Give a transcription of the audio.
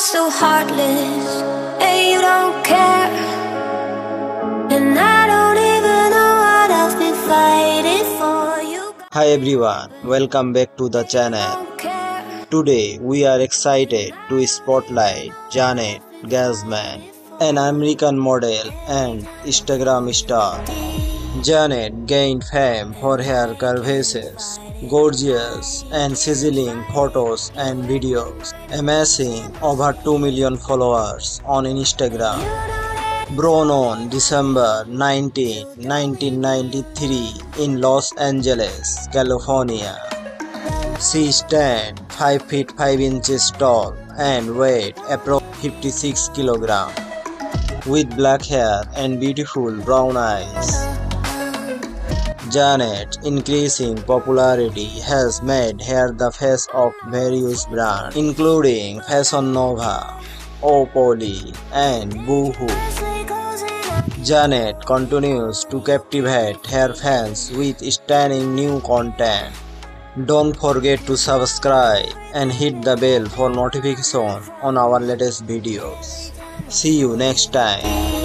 are so heartless, and you don't care. And I don't even know what I've been fighting for. You Hi everyone, welcome back to the channel. Today we are excited to spotlight Janet Guzman, an American model and Instagram star. Janet gained fame for her curvaceous, gorgeous and sizzling photos and videos, amassing over 2 million followers on Instagram. Born on December 19, 1993 in Los Angeles, California. She stands 5 feet 5 inches tall and weight approximately 56 kg with black hair and beautiful brown eyes. Janet's increasing popularity has made her the face of various brands including Fashion Nova, Opoly and Boohoo. Janet continues to captivate her fans with stunning new content. Don't forget to subscribe and hit the bell for notification on our latest videos. See you next time.